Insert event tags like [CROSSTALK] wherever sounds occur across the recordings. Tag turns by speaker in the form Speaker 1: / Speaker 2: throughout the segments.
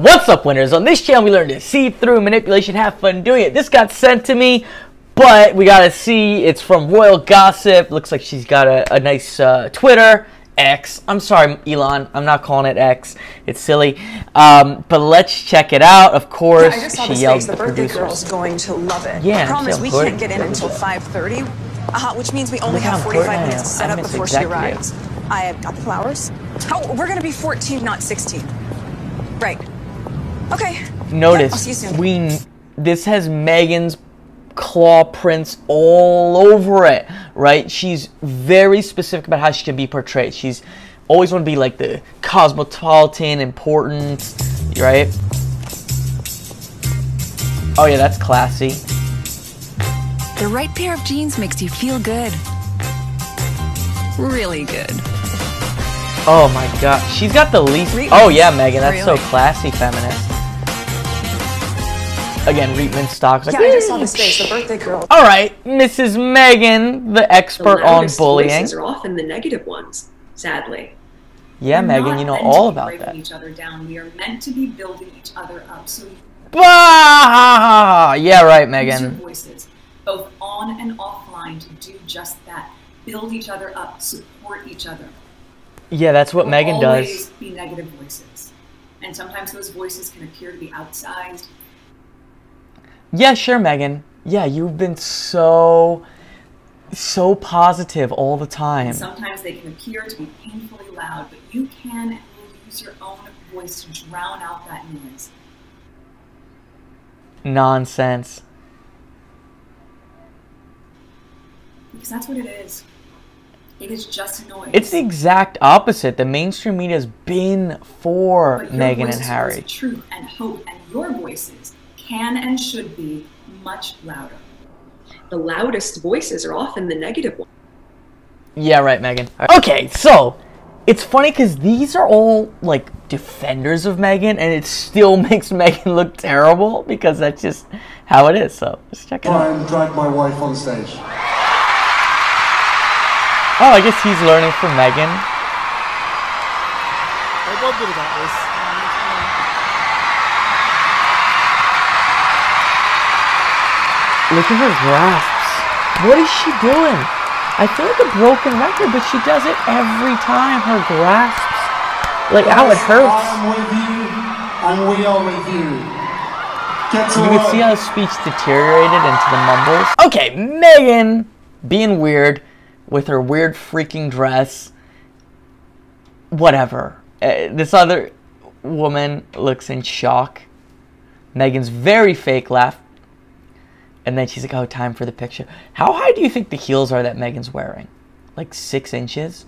Speaker 1: What's up winners? On this channel we learn to see through manipulation, have fun doing it. This got sent to me, but we gotta see, it's from Royal Gossip. Looks like she's got a, a nice uh, Twitter, X. I'm sorry Elon, I'm not calling it X. It's silly. Um, but let's check it out. Of course,
Speaker 2: yeah, I just saw
Speaker 1: she
Speaker 2: the
Speaker 1: yelled.
Speaker 2: The
Speaker 1: at
Speaker 2: birthday
Speaker 1: producers.
Speaker 2: girl's going to love it.
Speaker 1: Yeah,
Speaker 2: the problem is we can't get in until 5.30, uh, which means we only have 45 minutes to set
Speaker 1: I'm
Speaker 2: up before she arrives. I have got the flowers. Oh, we're going to be 14, not 16. Right. Okay. Yeah, I'll
Speaker 1: Notice
Speaker 2: see you soon.
Speaker 1: we this has Meghan's claw prints all over it, right? She's very specific about how she can be portrayed. She's always want to be like the cosmopolitan, important, right? Oh yeah, that's classy.
Speaker 3: The right pair of jeans makes you feel good. Really good.
Speaker 1: Oh my god, she's got the least.
Speaker 2: Reitman.
Speaker 1: Oh yeah, Meghan, that's so classy, feminist. Again, Reitman stocks. Like,
Speaker 2: Yeah, I just saw the space. The birthday girl.
Speaker 1: All right, Mrs. Meghan, the expert
Speaker 4: the
Speaker 1: on
Speaker 4: loudest
Speaker 1: bullying.
Speaker 4: voices are often the negative ones, sadly.
Speaker 1: Yeah,
Speaker 5: We're Meghan,
Speaker 1: you know
Speaker 5: meant to
Speaker 1: all
Speaker 5: be
Speaker 1: about
Speaker 5: breaking
Speaker 1: that.
Speaker 5: each other down. We are meant to be building each other up. So
Speaker 1: Bah! Yeah, right,
Speaker 5: use your
Speaker 1: Meghan.
Speaker 5: voices, both on and offline, to do just that. Build each other up, support each other.
Speaker 1: Yeah, that's what
Speaker 5: There will
Speaker 1: Meghan
Speaker 5: always
Speaker 1: does.
Speaker 5: be negative voices, and sometimes those voices can appear to be outsized.
Speaker 1: Yeah, sure, Meghan. Yeah, you've been so, so positive all the time.
Speaker 5: And sometimes they can appear to be painfully loud, but you can use your own voice to drown out that noise.
Speaker 1: Nonsense.
Speaker 5: Because that's what it is. It is just noise.
Speaker 1: It's the exact opposite. The mainstream media's been for Meghan and Harry.
Speaker 5: Truth and hope, and your voices can and should be much louder.
Speaker 4: The loudest voices are often the negative ones.
Speaker 1: Yeah, right, Meghan. Okay, so it's funny because these are all like defenders of Meghan, and it still [LAUGHS] makes Meghan look terrible because that's just how it is. So let's check it
Speaker 6: try
Speaker 1: out.
Speaker 6: and drag my wife on stage.
Speaker 1: Oh, I guess he's learning from Meghan.
Speaker 7: I wondered about this.
Speaker 1: Look at her grasps. What is she doing? I feel like a broken record, but she does it every time. Her grasps, like how it
Speaker 6: I
Speaker 1: hurts.
Speaker 6: am with you, and we are with you.
Speaker 1: You can see how speech deteriorated into the mumbles. Okay, Meghan being weird with her weird freaking dress. Whatever. Uh, this other woman looks in shock. Meghan's very fake laugh. And then she's like, oh, time for the picture. How high do you think the heels are that Meghan's wearing? Like six inches?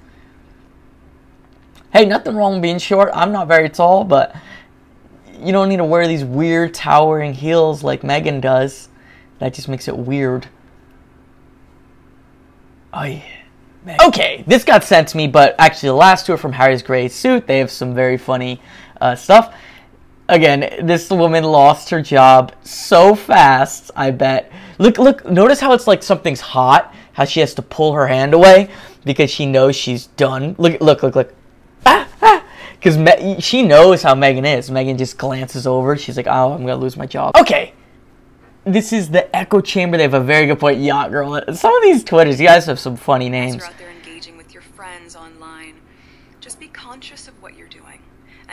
Speaker 1: Hey, nothing wrong with being short. I'm not very tall, but you don't need to wear these weird towering heels like Meghan does. That just makes it weird. Oh yeah. Okay, this got sent to me, but actually the last two are from Harry's Gray Suit. They have some very funny uh, stuff. Again, this woman lost her job so fast, I bet. Look, look, notice how it's like something's hot, how she has to pull her hand away because she knows she's done. Look, look, look, look. Ah, ah. Because Me- she knows how Meghan is. Meghan just glances over. She's like, oh, I'm going to lose my job. Okay. This is the echo chamber. They have a very good point. Yacht girl. Some of these Twitters, you guys have some funny names.
Speaker 3: you're out there engaging with your friends online, just be conscious of what you're doing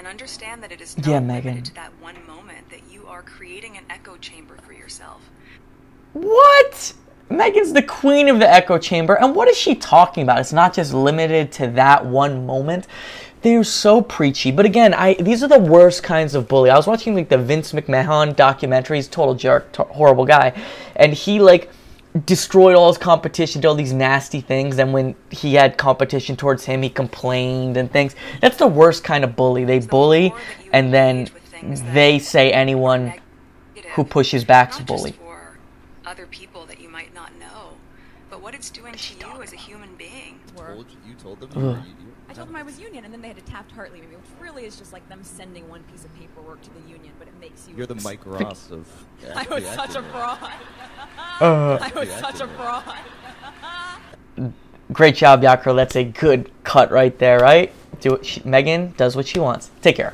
Speaker 3: and understand that it is not
Speaker 1: Yeah,
Speaker 3: limited
Speaker 1: Meghan.
Speaker 3: to that one moment that you are creating an echo chamber for yourself.
Speaker 1: What? Meghan's the queen of the echo chamber. And what is she talking about? It's not just limited to that one moment. They're so preachy. But again, I these are the worst kinds of bully. I was watching like the Vince McMahon documentaries, total jerk, t- horrible guy. And he like destroyed all his competition, did all these nasty things. And when he had competition towards him, he complained and things. That's the worst kind of bully. They bully
Speaker 3: more that you
Speaker 1: and then
Speaker 3: engage with things that
Speaker 1: they say anyone who pushes back's a bully.
Speaker 3: Other people that you might not know, but what it's doing to you as a human being.
Speaker 8: told you, you told them you were, you, you,
Speaker 9: I told them I was union, and then they had to Taft Hartley me, which really is just like them sending one piece of paperwork to the union, but it makes you.
Speaker 8: you're the [LAUGHS] Mike Ross of. [LAUGHS]
Speaker 9: I was such a
Speaker 8: acting.
Speaker 9: fraud.
Speaker 1: Uh, [LAUGHS]
Speaker 9: I was such a fraud.
Speaker 1: Great job, Yakro. That's a good cut right there, right? Do it. She, Meghan does what she wants. Take care.